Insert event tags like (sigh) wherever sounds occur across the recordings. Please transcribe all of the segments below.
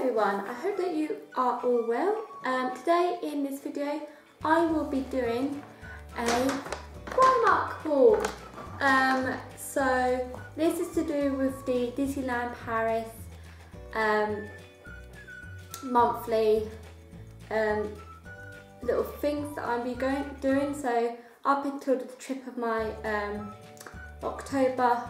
everyone, I hope that you are all well. Um, today in this video I will be doing a Primark haul. Um, so this is to do with the Disneyland Paris um, monthly um, little things that I'll be going doing. So up until the trip of my um, October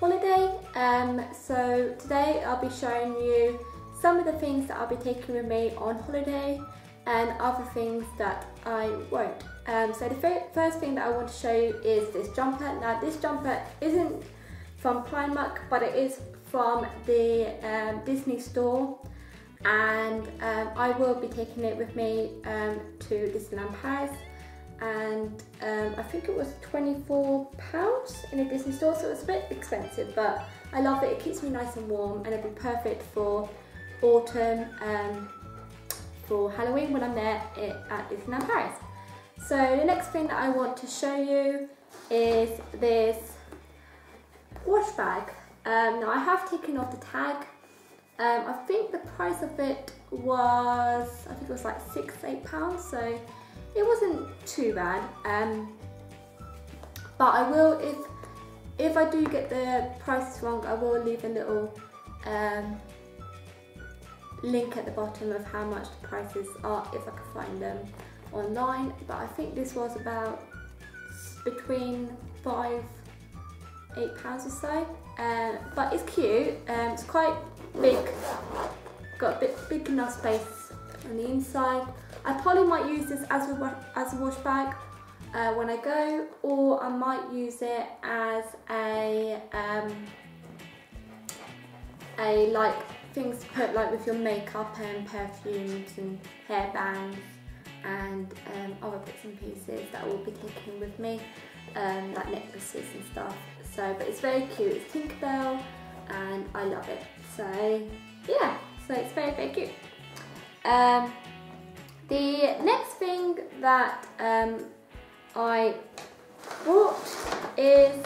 holiday. Um, so today I'll be showing you some of the things that I'll be taking with me on holiday and other things that I won't. Um, so the first thing that I want to show you is this jumper. Now this jumper isn't from Primark but it is from the um, Disney store and um, I will be taking it with me um, to Disneyland Paris and um, I think it was 24 pounds in a Disney store so it's a bit expensive but I love it, it keeps me nice and warm and it'll be perfect for autumn um, for Halloween when I'm there at Disneyland Paris. So the next thing that I want to show you is this wash bag. Um, now I have taken off the tag. Um, I think the price of it was, I think it was like six, eight pounds. So it wasn't too bad. Um, but I will, if if I do get the prices wrong, I will leave a little um, link at the bottom of how much the prices are if I can find them online. But I think this was about between five, eight pounds or so. Um, but it's cute. Um, it's quite big. Got a bit big enough space on the inside. I probably might use this as a, as a wash bag uh, when I go or I might use it as a um, a like things to put like with your makeup and perfumes and hair bands and um, other bits and pieces that I will be taking with me um, like necklaces and stuff. So but it's very cute. It's Tinkerbell and I love it. So yeah. So it's very very cute. Um, the next thing that um, I bought is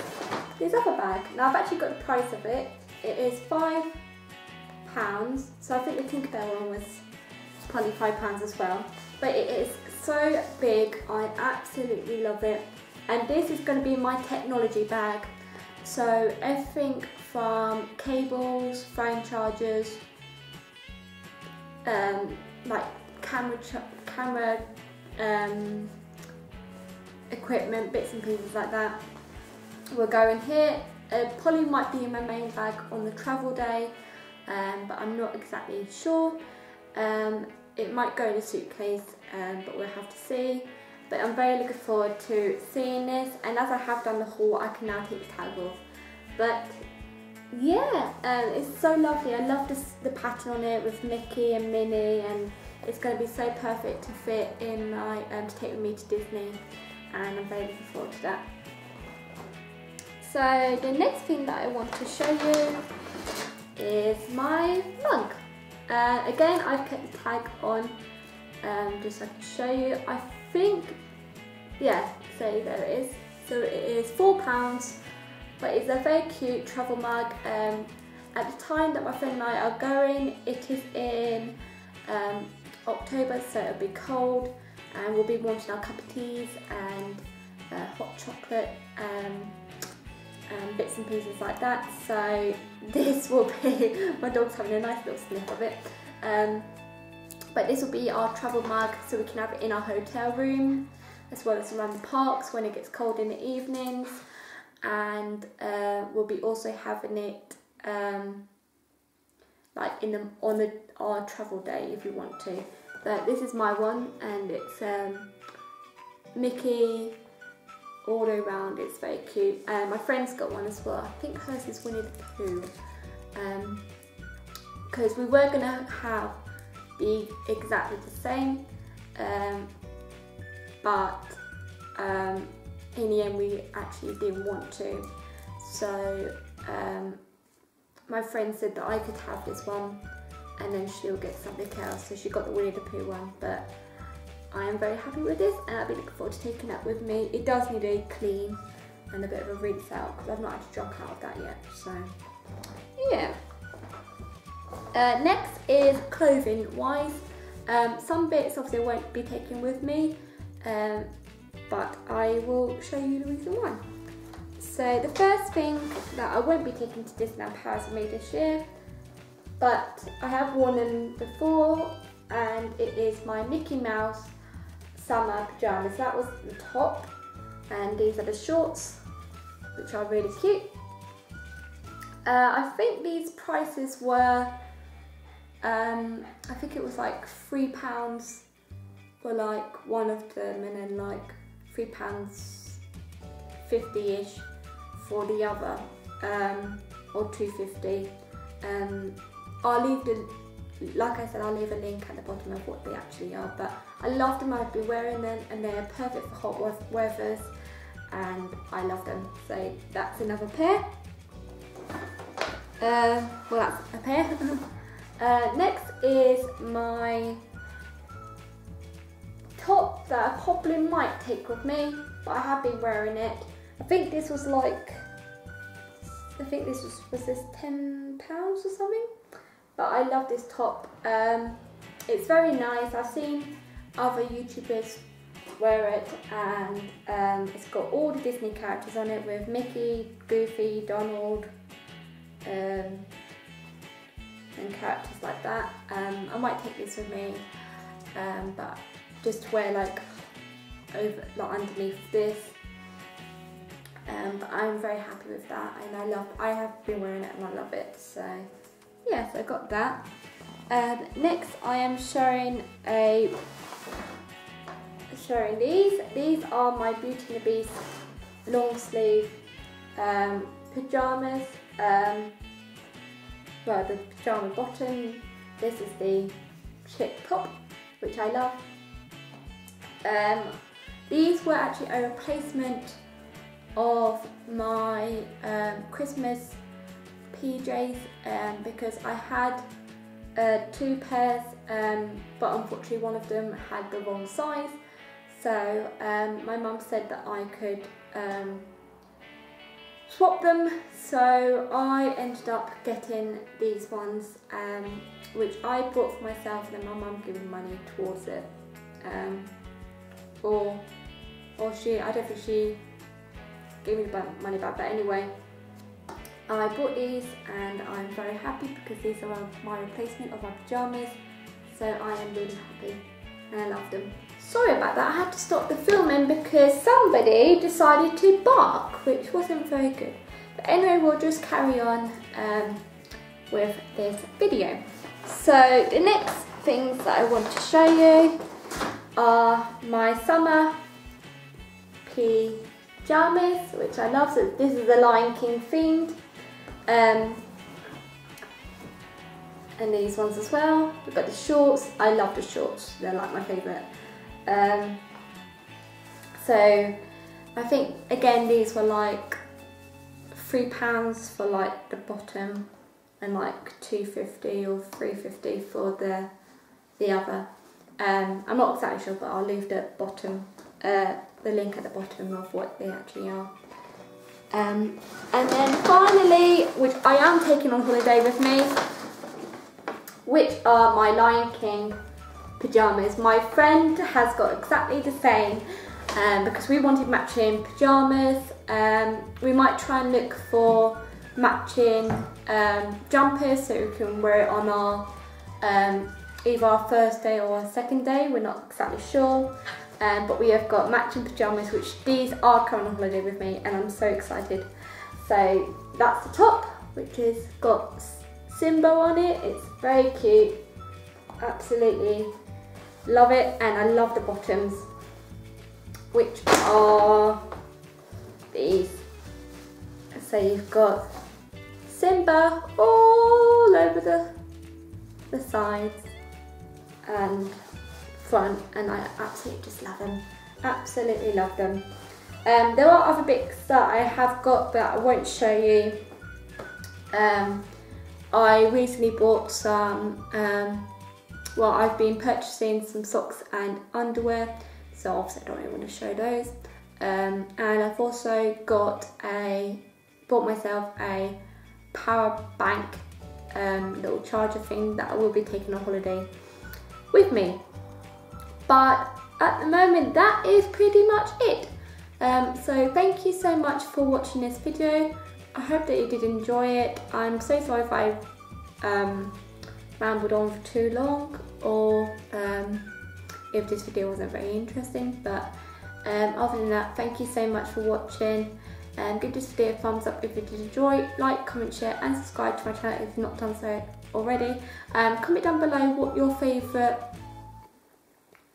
this other bag. Now I've actually got the price of it. It is five pounds. So I think the Tinkerbell one was probably five pounds as well. But it is so big. I absolutely love it. And this is going to be my technology bag. So everything from cables, phone chargers, um, like camera camera um, equipment, bits and pieces like that. We'll go in here. Uh, Polly might be in my main bag on the travel day, um, but I'm not exactly sure. Um, it might go in a suitcase, um, but we'll have to see. But I'm very looking forward to seeing this, and as I have done the haul, I can now take the tag off. But yeah, um, it's so lovely. I love this, the pattern on it with Mickey and Minnie, and it's going to be so perfect to fit in my um, to take with me to Disney, and I'm very looking forward to that. So the next thing that I want to show you is my mug. Uh, again, I've kept the tag on um, just so I can show you. I think, yeah, so there it is. So it is four pounds but it's a very cute travel mug. Um, at the time that my friend and I are going, it is in um, October, so it'll be cold, and we'll be wanting our cup of teas and uh, hot chocolate um, and bits and pieces like that. So (laughs) this will be, my dog's having a nice little sniff of it. Um, but this will be our travel mug, so we can have it in our hotel room, as well as around the parks when it gets cold in the evenings and uh, we'll be also having it um, like in the on the our travel day if you want to. But this is my one and it's um, Mickey all the around. It's very cute. Uh, my friend's got one as well. I think hers is Winnie the Pooh. Because um, we were gonna have be exactly the same, um, but um, in the end we actually didn't want to. So um, my friend said that I could have this one and then she'll get something else. So she got the Winnie the Pooh one, but I am very happy with this and I'll be looking forward to taking that with me. It does need a clean and a bit of a rinse out because I've not actually drunk out of that yet. So yeah. Uh, next is clothing wise. Um, some bits obviously won't be taking with me, um, but I will show you the reason why. So the first thing that I won't be taking to Disneyland Paris with me this year, but I have worn them before, and it is my Mickey Mouse summer pyjamas. That was the top, and these are the shorts, which are really cute. Uh, I think these prices were, um, I think it was like three pounds for like one of them, and then like three pounds fifty-ish for the other, um, or two fifty. Um, I'll leave the, like I said, I'll leave a link at the bottom of what they actually are. But I love them. I've been wearing them, and they're perfect for hot weather weathers, and I love them. So that's another pair. Uh, well, that's a pair. (laughs) uh, next is my top that I probably might take with me, but I have been wearing it. I think this was like, I think this was, was this £10 or something? But I love this top. Um, it's very nice. I've seen other YouTubers wear it and um, it's got all the Disney characters on it with Mickey, Goofy, Donald, um, and characters like that. Um, I might take this with me, um, but just wear like over, like underneath this. Um, but I'm very happy with that, and I love. I have been wearing it, and I love it. So yes, I got that. Um, next, I am showing a showing these. These are my Beauty and the Beast long sleeve um, pajamas um, well, the pyjama bottom. This is the chip top, which I love. Um, these were actually a replacement of my um, Christmas PJs um, because I had uh, two pairs, um, but unfortunately one of them had the wrong size. So um, my mum said that I could um, swap them. So I ended up getting these ones, um, which I bought for myself, and then my mum gave me money towards it, um, or or she I don't think she gave me the money back, but anyway. I bought these and I'm very happy because these are my replacement of my pyjamas so I am really happy and I love them. Sorry about that, I had to stop the filming because somebody decided to bark, which wasn't very good. But anyway, we'll just carry on um, with this video. So the next things that I want to show you are my summer pyjamas, which I love. So this is the Lion King themed. Um, and these ones as well. We've got the shorts. I love the shorts. They're like my favourite. Um, so I think again these were like three pounds for like the bottom and like 250 or 350 for the the other. Um, I'm not exactly sure but I'll leave the bottom uh, the link at the bottom of what they actually are. Um, and then finally, which I am taking on holiday with me, which are my Lion King pyjamas. My friend has got exactly the same um, because we wanted matching pyjamas. Um, we might try and look for matching um, jumpers so we can wear it on our um, either our first day or our second day. We're not exactly sure. Um, but we have got matching pyjamas which these are coming on holiday with me and I'm so excited. So that's the top which has got Simba on it. It's very cute. Absolutely Love it, and I love the bottoms, which are these. So you've got Simba all over the, the sides and front, and I absolutely just love them. Absolutely love them. Um, there are other bits that I have got but I won't show you. Um, I recently bought some um, well, I've been purchasing some socks and underwear, so obviously I don't really want to show those. Um, and I've also got a, bought myself a power bank um, little charger thing that I will be taking on holiday with me. But at the moment, that is pretty much it. Um, so thank you so much for watching this video. I hope that you did enjoy it. I'm so sorry if I um, rambled on for too long or um, if this video wasn't very interesting. But um, other than that, thank you so much for watching. Um, give this video a thumbs up if you did enjoy. Like, comment, share and subscribe to my channel if you've not done so already. Um, comment down below what your favourite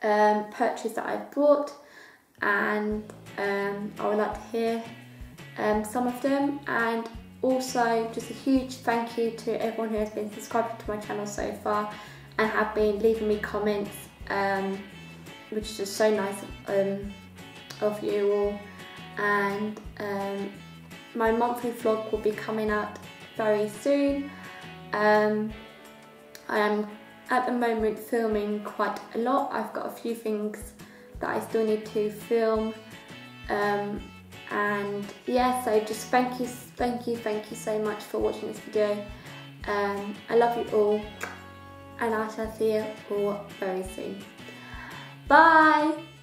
um, purchase that I've bought and um, I would like to hear um, some of them. And also just a huge thank you to everyone who has been subscribing to my channel so far and have been leaving me comments um, which is just so nice um, of you all. And um, my monthly vlog will be coming out very soon. I am at the moment filming quite a lot. I've got a few things that I still need to film um, and yeah so just thank you thank you thank you so much for watching this video. Um, I love you all and I shall see you all very soon. Bye